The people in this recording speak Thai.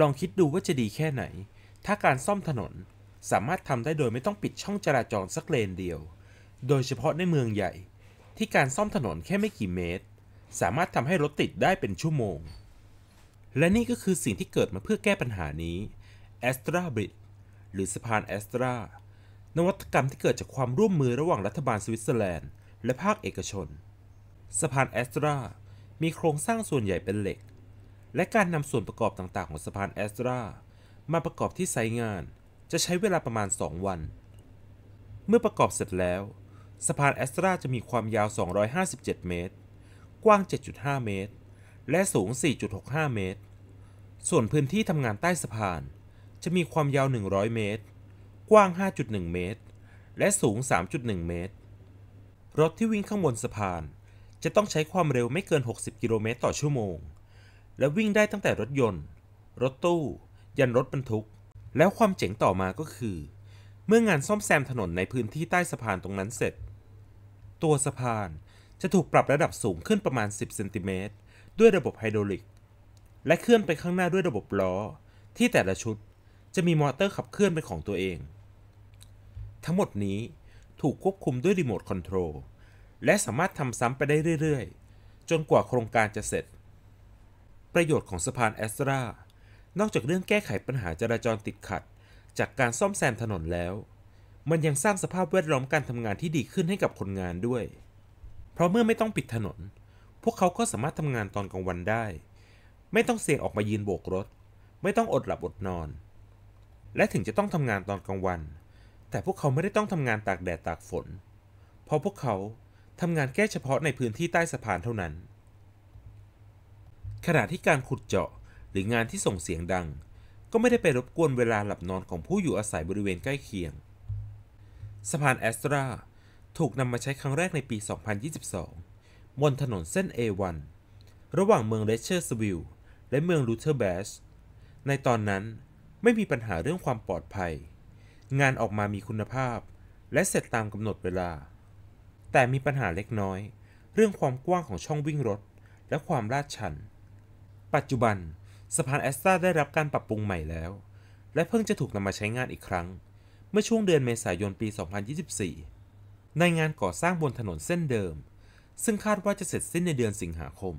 ลองคิดดูว่าจะดีแค่ไหน ถ้าการซ่อมถนนสามารถทำได้โดยไม่ต้องปิดช่องจราจรสักเลนเดียว โดยเฉพาะในเมืองใหญ่ ที่การซ่อมถนนแค่ไม่กี่เมตร สามารถทำให้รถติดได้เป็นชั่วโมง และนี่ก็คือสิ่งที่เกิดมาเพื่อแก้ปัญหานี้ a s t r a b r i d g e หรือสะพานแอสตรานวัตกรรมที่เกิดจากความร่วมมือระหว่างรัฐบาลสวิตเซอร์แลนด์ และภาคเอกชน สะพานแอสตรามีโครงสร้างส่วนใหญ่เป็นเหล็ก และการนำส่วนประกอบต่างๆ ของสะพานแอสตรามาประกอบที่ไซต์งาน จะใช้เวลาประมาณ 2 วัน เมื่อประกอบเสร็จแล้วสะพานแอสตราจะมีความยาว 257 เมตร กว้าง 7.5 เมตร และสูง 4.65 เมตร ส่วนพื้นที่ทำงานใต้สะพาน จะมีความยาว 100 เมตร กว้าง 5.1 เมตร และสูง 3.1 เมตร รถที่วิ่งข้างบนสะพาน จะต้องใช้ความเร็วไม่เกิน 60 กิโลเมตรต่อชั่วโมง และวิ่งได้ตั้งแต่รถยนต์ รถตู้ ยันรถบรรทุก แล้วความเจ๋งต่อมาก็คือ เมื่องานซ่อมแซมถนนในพื้นที่ใต้สะพานตรงนั้นเสร็จ ตัวสะพานจะถูกปรับระดับสูงขึ้นประมาณ 10 เซนติเมตร ด้วยระบบไฮดรอลิก และเคลื่อนไปข้างหน้าด้วยระบบล้อ ที่แต่ละชุดจะมีมอเตอร์ขับเคลื่อนเป็นของตัวเอง ทั้งหมดนี้ถูกควบคุมด้วยรีโมทคอนโทรล และสามารถทำซ้ำไปได้เรื่อย ๆ จนกว่าโครงการจะเสร็จ ประโยชน์ของสะพานแอสตรานอกจากเรื่องแก้ไขปัญหาจราจรติดขัด จากการซ่อมแซมถนนแล้ว มันยังสร้างสภาพแวดล้อมการทำงานที่ดีขึ้นให้กับคนงานด้วย เพราะเมื่อไม่ต้องปิดถนน พวกเขาก็สามารถทำงานตอนกลางวันได้ ไม่ต้องเสี่ยงออกมายืนโบกรถ ไม่ต้องอดหลับอดนอน และถึงจะต้องทำงานตอนกลางวัน แต่พวกเขาไม่ได้ต้องทำงานตากแดดตากฝน เพราะพวกเขาทำงานแค่เฉพาะในพื้นที่ใต้สะพานเท่านั้น ขณะที่การขุดเจาะหรืองานที่ส่งเสียงดัง ก็ไม่ได้ไปรบกวนเวลาหลับนอนของผู้อยู่อาศัยบริเวณใกล้เคียง สะพานแอสตราถูกนำมาใช้ครั้งแรกในปี 2022 บนถนนเส้น A1 ระหว่างเมืองเลเชอร์สวิลและเมืองลูเทอร์แบชในตอนนั้นไม่มีปัญหาเรื่องความปลอดภัย งานออกมามีคุณภาพ และเสร็จตามกำหนดเวลา แต่มีปัญหาเล็กน้อย เรื่องความกว้างของช่องวิ่งรถ และความลาดชัน ปัจจุบันสะพานแอสตราได้รับการปรับปรุงใหม่แล้ว และเพิ่งจะถูกนำมาใช้งานอีกครั้ง เมื่อช่วงเดือนเมษายนปี 2024 ในงานก่อสร้างบนถนนเส้นเดิม ซึ่งคาดว่าจะเสร็จสิ้นในเดือนสิงหาคม